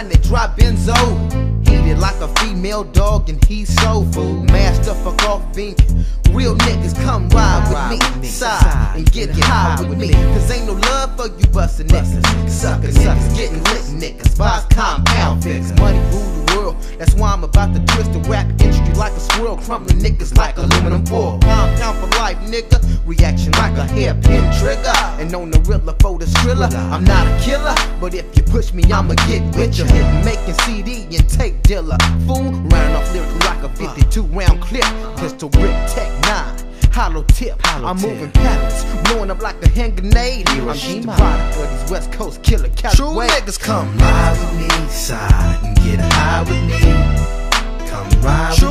100 drop Benzo. Heated like a female dog and he's so full. Master fuck off fiend. Real niggas come ride with me. Side and get high with me. Cause ain't no love for you bustin' niggas. Sucker niggas, getting lit niggas. Buys compound fix. Money rule the world. That's why I'm about to twist the rap industry like a swirl. Crumbling niggas like aluminum foil. Life, nigga. Reaction like a hairpin trigger. And on the rilla for the skrilla. I'm not a killer, but if you push me, I'ma get with you. Making CD and tape dealer. Fool, running off lyrically like a 52 round clip. Pistol grip, tech 9 hollow tip. Hollow I'm tip. moving patterns, blowing up like a hand grenade. I'm just the Hiroshima. product of these West Coast killer cats. True niggas come. ride with me, side and get high with me. Come ride True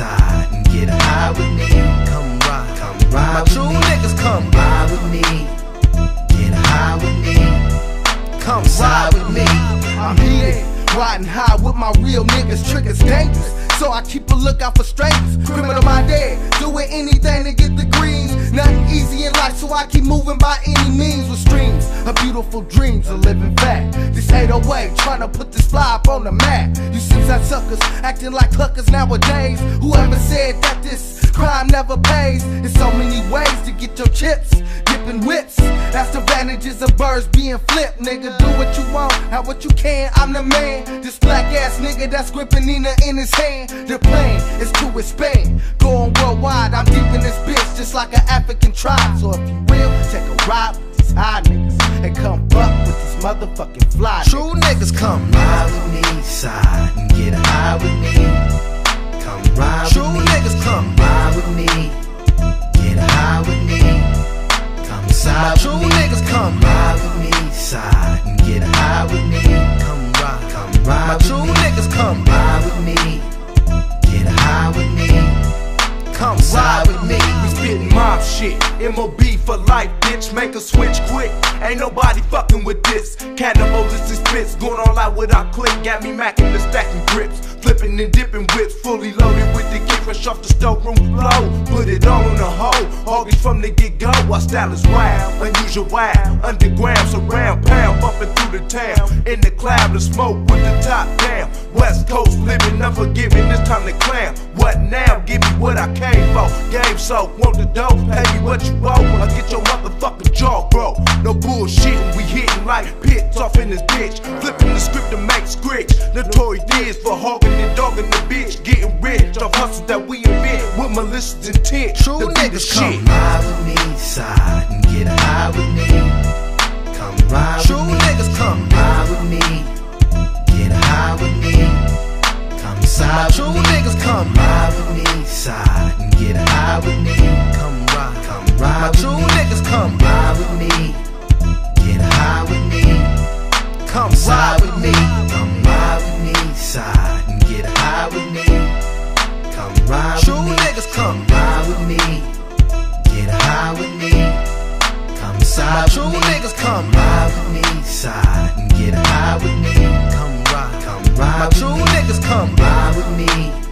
side and get high with me. Come ride. Come My ride with true me. niggas come. Ride with me. Get high with me. Come ride with me. I'm heated, riding high with my real niggas. Triggers dangerous, so I keep a lookout for strangers. Criminal my dad, doing anything to get the greens. Nothing easy in life, so I keep moving by any means with streams. A beautiful dreams, a living fact. This 808, trying to put this fly up on the map. You Simsat suckers acting like hookers nowadays. Whoever said that this crime never pays? There's so many ways to get your chips, dipping whips. That's the advantages of birds being flipped, nigga. Do what you want, have what you can. I'm the man. This black ass nigga that's gripping Nina in his hand. The plane is to expand. Going worldwide, I'm deep in this bitch, just like an African tribe. So if you will, take a ride with these high niggas and come up with these motherfucking fly. True niggas come. Ride with me, side and get high with me. Come ride True with me. niggas come. Ride with me. Get high with me. Come side True with me. niggas come. Ride with me, side and get high with me. Come ride. Come ride My with true me. niggas come. Ride with me. Get high with me. Come ride with me. We spittin' mob shit. MOB for life, bitch. Make a switch quick. Ain't nobody fucking with this. Cannibals Cannibalistic spits going all out with our click. Got me macking the stacking grips. And dipping whips. Fully loaded with the kick fresh off the storeroom flow. Put it on the hoe. Hoggies from the get go. Our style is wild. Unusual wild. Underground, surround pound. Bumping through the town. In the cloud of smoke with the top down. West Coast living unforgiving. It's time to clown. What now? Give me what I came for. Game so. Want the dough? Pay me what you owe. I get your motherfucking jaw, bro. No bullshitting. We hitting like pits off in this bitch. That we invent with malicious intent. True to be the niggas come. Ride with me, side and get high with me. Come ride True with me. niggas come. Ride with me. Get high with me. Come side True with me. niggas come. Ride with me, side and get high with me. My True niggas come ride with me, side and get high with me. Come ride, come ride. My true niggas come ride with me.